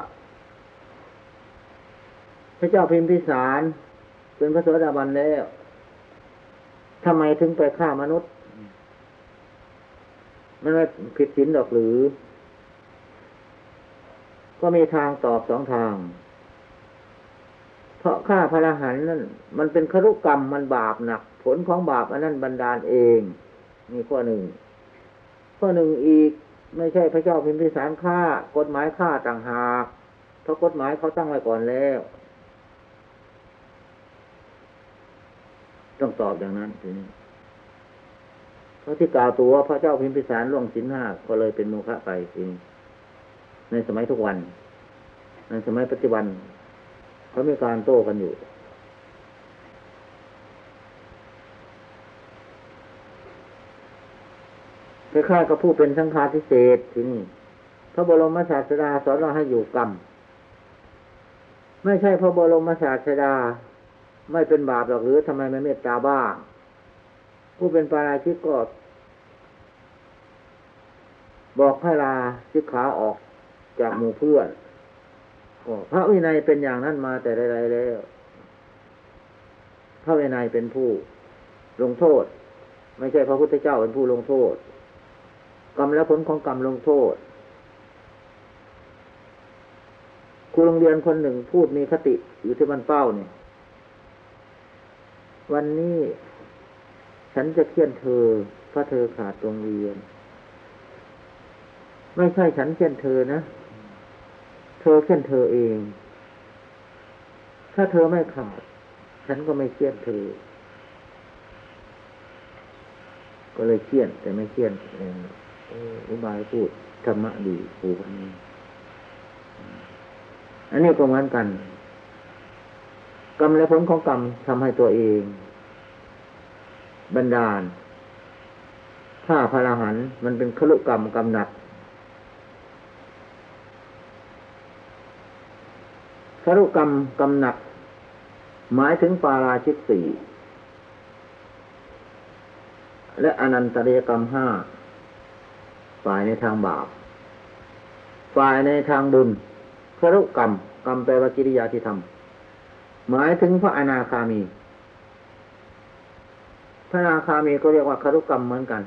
พระเจ้าพิมพิสารเป็นพระโสดาบันแล้วทำไมถึงไปฆ่ามนุษย์ มันไม่ผิดศีลดอกหรือ ก็มีทางตอบสองทาง เพราะฆ่าพระอรหันต์นั่น มันเป็นครุกรรมมันบาปหนัก ผลของบาปอันนั้นบันดาลเองมีข้อหนึ่ง ข้อหนึ่งอีกไม่ใช่พระเจ้าพิมพิสารฆ่ากฎหมายฆ่าต่างหากเพราะกฎหมายเขาตั้งไว้ก่อนแล้ว ต้องตอบอย่างนั้นทีนี้เพราะที่กล่าวตัวพระเจ้าพิมพิสารล่วงสินห้าก็เลยเป็นโมฆะไปทีนี้ ในสมัยทุกวัน ในสมัยปัจจุบันเขามีการโต้กันอยู่ คล้ายๆกับผู้เป็นสังฆาทิเศษที่นี่พระบรมศาสดาสอนเราให้อยู่กรรม ไม่ใช่พระบรมศาสดา ไม่เป็นบาปหรอกหรือทำไมไม่เมตตาบ้าง ผู้เป็นปาราชิกก็บอกให้ลาสิกขาออก จากหมู่เพื่อนพระวินัยเป็นอย่างนั้นมาแต่ใดๆแล้วพระวินัยเป็นผู้ลงโทษ ไม่ใช่พระพุทธเจ้าเป็นผู้ลงโทษ กรรมและผลของกรรมลงโทษครูโรงเรียนคนหนึ่งพูดมีคติอยู่ที่มันเป้าเนี่ย วันนี้ฉันจะเคี่ยนเธอเพราะเธอขาดโรงเรียน ไม่ใช่ฉันเคี่ยนเธอนะ เธอเคี่ยนเธอเอง ถ้าเธอไม่ขาด ฉันก็ไม่เคี่ยนเธอ ก็เลยเคี่ยนแต่ไม่เคี่ยนเองอออุบายพูดธรรมะดีครูคนนี้อันนี้ก็เหมือนกัน กรรมและผลของกรรมทำให้ตัวเอง บันดาล ถ้าพระอรหันต์มันเป็นขลุกรรมกรรมหนัก ขลุกรรมกรรมหนัก หมายถึงปาราชิกสี่และอนันตริยกรรมห้าฝ่ายในทางบาป ฝ่ายในทางบุญขรุกรรม กรรมแปลว่ากิริยาที่ทำหมายถึงพระอนาคามี พระอนาคามีก็เรียกว่าคารุกรรมเหมือนกัน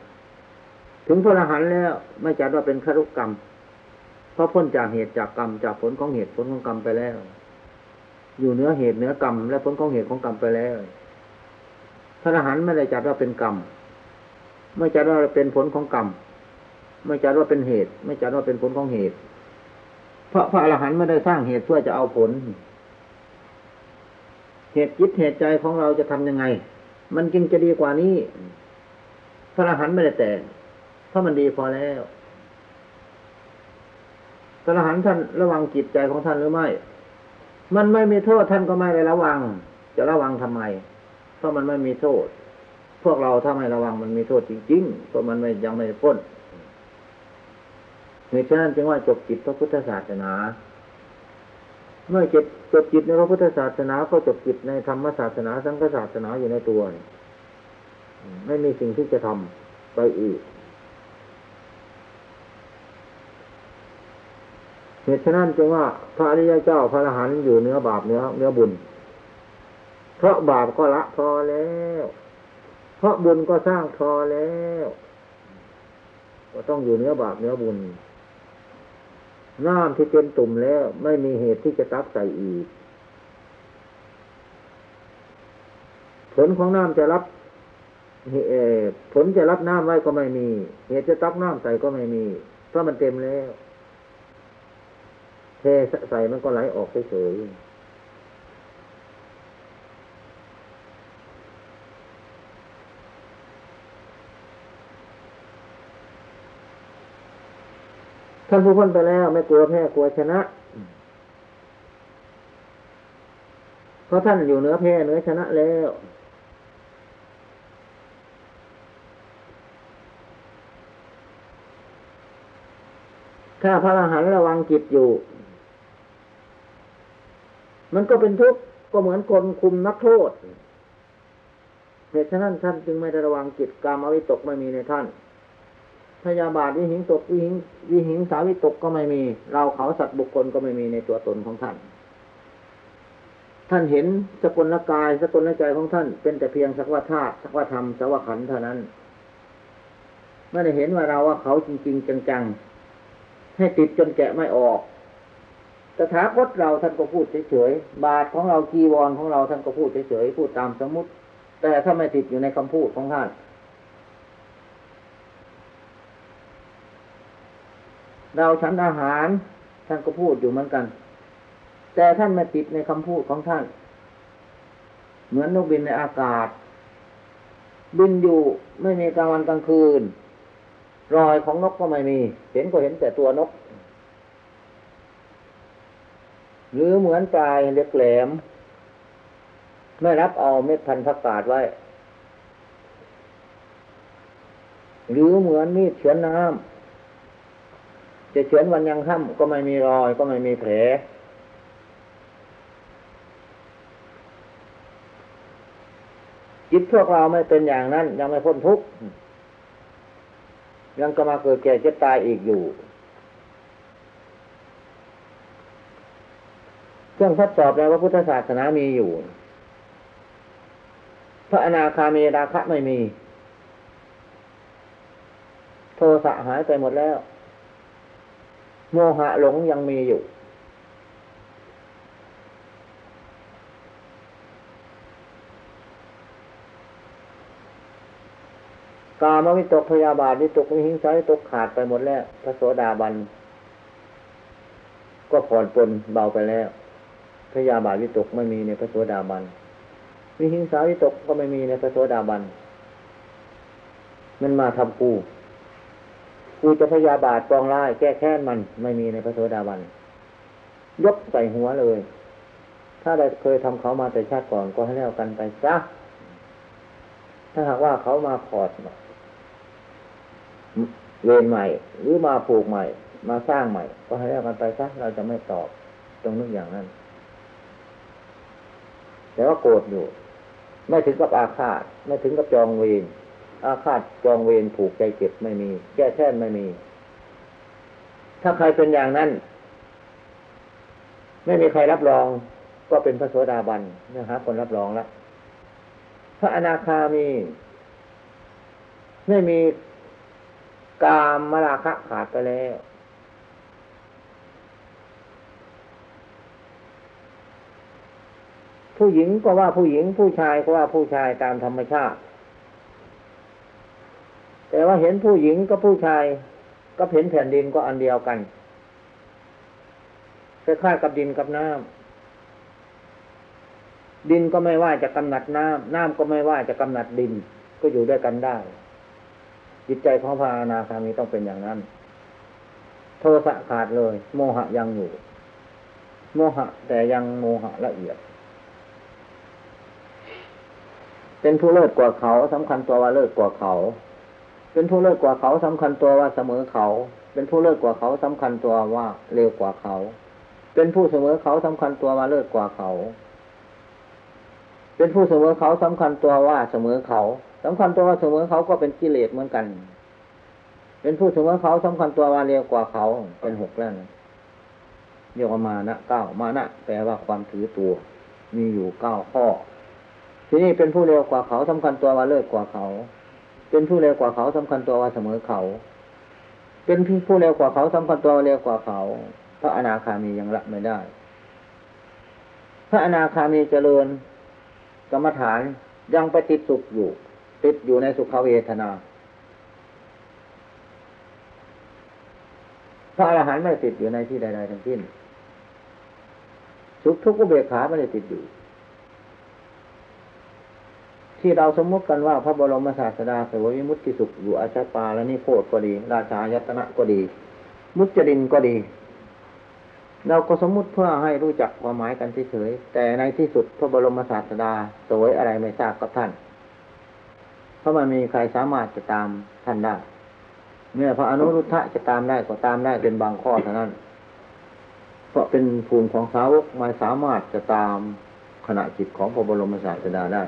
ถึงพระอรหันต์แล้วไม่จัดว่าเป็นคารุกรรม เพราะพ้นจากเหตุจากกรรมจากผลของเหตุผลของกรรมไปแล้ว อยู่เหนือเหตุเหนือกรรม และผลของเหตุของกรรมไปแล้วพระอรหันต์ไม่ได้จัดว่าเป็นกรรม ไม่จัดว่าเป็นผลของกรรม ไม่จัดว่าเป็นเหตุ ไม่จัดว่าเป็นผลของเหตุ เพราะพระอรหันต์ไม่ได้สร้างเหตุเพื่อจะเอาผล เหตุจิตเหตุใจของเราจะทำยังไง มันจึงจะดีกว่านี้ พระอรหันต์ไม่ได้แต่เพราะมันดีพอแล้วพระอรหันต์ท่านระวังจิตใจของท่านหรือไม่ มันไม่มีโทษท่านก็ไม่ได้ระวัง จะระวังทำไม เพราะมันไม่มีโทษ พวกเราถ้าไม่ระวังมันมีโทษจริงๆเพราะมันไม่ยังไม่พ้นเหตุฉะนั้นจึงว่าจบจิตพระพุทธศาสนา เมื่อจบจบจิตในพระพุทธศาสนา ก็จบจิตในธรรมศาสนา สังฆศาสนาอยู่ในตัว ไม่มีสิ่งที่จะทำไปอีก เหตุฉะนั้นจึงว่าพระอริยเจ้าพระอรหันต์อยู่เนื้อบาปเนื้อเนื้อบุญ เพราะบาปก็ละพอแล้ว เพราะบุญก็สร้างพอแล้วก็ต้องอยู่เนื้อบาปเนื้อบุญน้ำที่เป็นตุ่มแล้ว ไม่มีเหตุที่จะตักใส่อีก ผลของน้ำจะรับผลจะรับน้ำไว้ก็ไม่มี เหตุจะตักน้ำใส่ก็ไม่มี เพราะมันเต็มแล้ว เทใส่มันก็ไหลออกเฉยๆท่านผู้พ้นไปแล้วไม่กลัวแพ้กลัวชนะ เพราะท่านอยู่เหนือแพ้เหนือชนะแล้ว ถ้าพระอรหันต์ระวังจิตอยู่ มันก็เป็นทุกข์ก็เหมือนคนคุมนักโทษเหตุฉะนั้นท่านจึงไม่ได้ระวังจิตกามวิตกไม่มีในท่านพยาบาทวิหิงตกวิหิงวิหิงสาวิตกก็ไม่มี เราเขาสัตว์บุคคลก็ไม่มีในตัวตนของท่าน ท่านเห็นสกุลกายสกุลใจของท่าน เป็นแต่เพียงสักว่าธาตุสักว่าธรรมสักว่าขันเท่านั้นไม่ได้เห็นว่าเราว่าเขาจริง ๆ จังๆให้ติดจนแกะไม่ออก ตถาคตเราท่านก็พูดเฉยๆ บาทของเราจีวรของเราท่านก็พูดเฉยๆ พูดตามสมมติ แต่ถ้าไม่ติดอยู่ในคำพูดของท่าน เราฉันอาหารท่านก็พูดอยู่เหมือนกัน แต่ท่านไม่ติดในคำพูดของท่าน เหมือนนกบินในอากาศ บินอยู่ไม่มีกลางวันกลางคืน รอยของนกก็ไม่มี เห็นก็เห็นแต่ตัวนก หรือเหมือนปลายเล็กแหลมไม่รับเอาเม็ดพันธุ์ผักกาดไว้ หรือเหมือนมีดเฉือนน้ำจะเฉือนวันยังค่ำก็ไม่มีรอยก็ไม่มีแผลจิตพวกเราไม่เป็นอย่างนั้น ยังไม่พ้นทุกข์ยังก็มาเกิดแก่เจ็บตายอีกอยู่ ครื่องทดสอบแล้วว่าพุทธศาสนามีอยู่ พระอนาคามีราคะไม่มี โทสะหายไปหมดแล้ว โมหะหลงยังมีอยู่ กามวิตกพยาบาทวิตกวิหิงสาวิตกขาดไปหมดแล้ว พระโสดาบัน ก็ผ่อนปลนเบาไปแล้ว พยาบาทวิตกไม่มีในพระโสดาบันวิหิงสาวิตกก็ไม่มีในพระโสดาบันมันมาทำกูกูจะพยาบาทปองร้ายแก้แค้นมันไม่มีในพระโสดาบันยกใส่หัวเลย ถ้าได้เคยทำเขามาแต่ชาติก่อนก็ให้แล้วกันไปซะถ้าหากว่าเขามาขอดเวรใหม่ หรือมาผูกใหม่ มาสร้างใหม่ ก็ให้แล้วกันไปซะเราจะไม่ตอบตรงนึกอย่างนั้น แต่ว่าโกรธอยู่ ไม่ถึงกับอาฆาต ไม่ถึงกับจองเวรอาฆาตจองเวรผูกใจเก็บไม่มี แก้แค้นไม่มี ถ้าใครเป็นอย่างนั้น ไม่มีใครรับรอง ก็เป็นพระโสดาบันนะครับคนรับรองแล้วพระอนาคามี ไม่มีกามมราคะขาดไปแล้ว ผู้หญิงก็ว่าผู้หญิงผู้ชายก็ว่าผู้ชายตามธรรมชาติ แต่ว่าเห็นผู้หญิงกับผู้ชายก็เห็นแผ่นดินก็อันเดียวกันคล้ายๆกับดินกับน้ำดินก็ไม่ว่าจะกำหนัดน้ำน้ำก็ไม่ว่าจะกำหนัดดิน ก็อยู่ด้วยกันได้ จิตใจของพระอนาคามีต้องเป็นอย่างนั้น โทสะขาดเลย โมหะยังอยู่ โมหะแต่ยังโมหะละเอียด เป็นผู้เลิศกว่าเขาสำคัญตัวว่าเลิศกว่าเขา เป็นผู้เลิศกว่าเขาสำคัญตัวว่าเสมอเขา เป็นผู้เลิศกว่าเขาสำคัญตัวว่าเร็วกว่าเขา เป็นผู้เสมอเขาสำคัญตัวว่าเลิศกว่าเขา เป็นผู้เสมอเขาสำคัญตัวว่าเสมอเขาสำคัญตัวว่าเสมอเขาก็เป็นกิเลสเหมือนกัน เป็นผู้เสมอเขาสำคัญตัวว่าเร็วกว่าเขา เป็นหกแล้วนะเรียกว่ามานะเก้ามานะแปลว่าความถือตัว มีอยู่เก้าข้อ ทีนี้เป็นผู้เร็วกว่าเขาสำคัญตัวว่าเลิศกว่าเขา เป็นผู้เร็วกว่าเขาสำคัญตัวว่าเสมอเขา เป็นผู้เร็วกว่าเขาสำคัญตัวว่าเร็วกว่าเขา พระอนาคามียังละไม่ได้ พระอนาคามีเจริญกรรมฐานยังไปติดสุขอยู่ ติดอยู่ในสุขเวทนา พระอรหันต์ไม่ติดอยู่ในที่ใดๆทั้งสิ้นสุขทุกข์อุเบกขาไม่ได้ติดอยู่ ที่เราสมมติกันว่าพระบรมศาสดาเสวยมุตติสุขอยู่อาชาปาและนิโคตก็ดี ราชายตนะก็ดี มุจรินก็ดี เราก็สมมุติเพื่อให้รู้จักความหมายกันเฉยๆแต่ในที่สุดพระบรมศาสดาเสวยอะไรไม่ทราบกับท่าน เพราะมันมีใครสามารถจะตามท่านได้เมื่อพระอนุรุทธะจะตามได้ก็ตามได้เป็นบางข้อเท่านั้น เพราะเป็นภูมิของสาวกไม่สามารถจะตามขณะจิตของพระบรมศาสดาได้